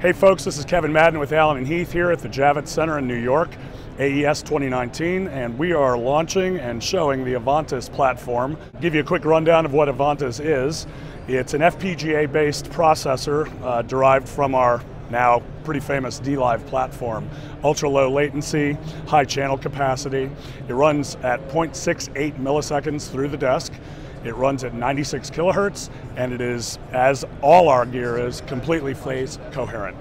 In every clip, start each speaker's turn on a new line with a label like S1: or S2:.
S1: Hey folks, this is Kevin Madden with Allen and Heath here at the Javits Center in New York, AES 2019, and we are launching and showing the Avantis platform. Give you a quick rundown of what Avantis is. It's an FPGA-based processor uh, derived from our now pretty famous DLive platform. Ultra low latency, high channel capacity. It runs at 0.68 milliseconds through the desk. It runs at 96 kilohertz, and it is, as all our gear is, completely phase coherent.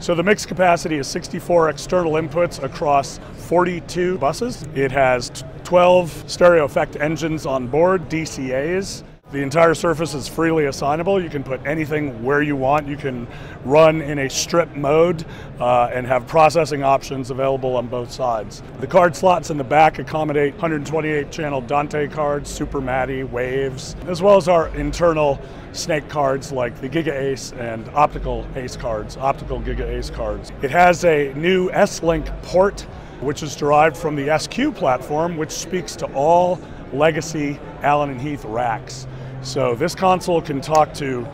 S1: So the mix capacity is 64 external inputs across 42 buses. It has 12 stereo effect engines on board, DCAs. The entire surface is freely assignable. You can put anything where you want. You can run in a strip mode uh, and have processing options available on both sides. The card slots in the back accommodate 128 channel Dante cards, Super MADI, Waves, as well as our internal snake cards like the Giga Ace and optical Ace cards, optical Giga Ace cards. It has a new S-Link port which is derived from the SQ platform, which speaks to all legacy Allen and Heath racks. So this console can talk to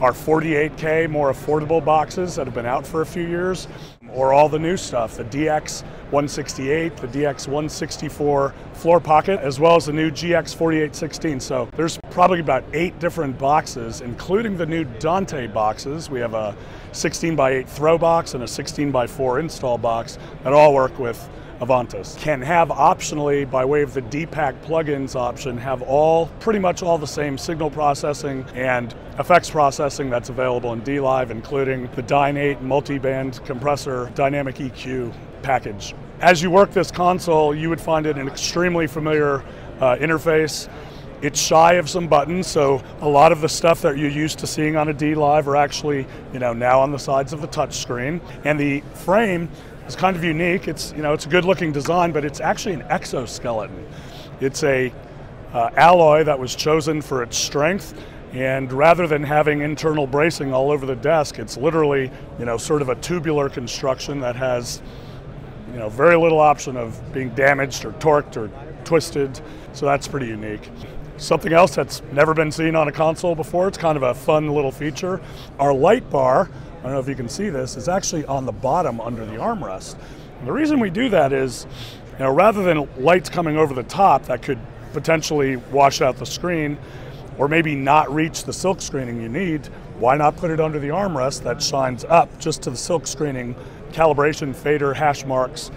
S1: our 48K more affordable boxes that have been out for a few years, or all the new stuff, the DX 168, the DX 164 floor pocket, as well as the new GX 4816. So there's probably about eight different boxes, including the new Dante boxes. We have a 16 by 8 throw box and a 16 by 4 install box that all work with Avantis. Can have optionally, by way of the dPack plugins option, have all, pretty much all the same signal processing and effects processing that's available in DLive, including the Dyn8 multi-band compressor dynamic EQ package. As you work this console, you would find it an extremely familiar uh, interface. It's shy of some buttons, so a lot of the stuff that you're used to seeing on a DLive are actually, you know, now on the sides of the touchscreen. And the frame is kind of unique. It's you know it's a good looking design, but it's actually an exoskeleton. It's a uh, alloy that was chosen for its strength. And rather than having internal bracing all over the desk, it's literally, you know, sort of a tubular construction that has, you know, very little option of being damaged or torqued or twisted. So that's pretty unique. Something else that's never been seen on a console before, it's kind of a fun little feature. Our light bar I don't know if you can see this, is actually on the bottom under the armrest. And the reason we do that is, you know, rather than lights coming over the top that could potentially wash out the screen or maybe not reach the silk screening you need, why not put it under the armrest that shines up just to the silk screening calibration fader hash marks,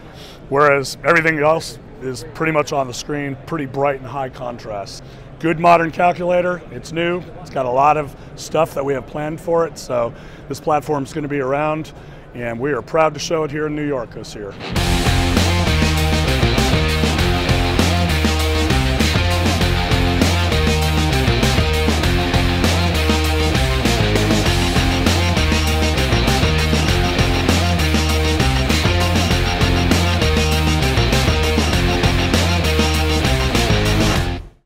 S1: whereas everything else is pretty much on the screen, pretty bright and high contrast good modern calculator. It's new. It's got a lot of stuff that we have planned for it. So this platform is going to be around, and we are proud to show it here in New York this year.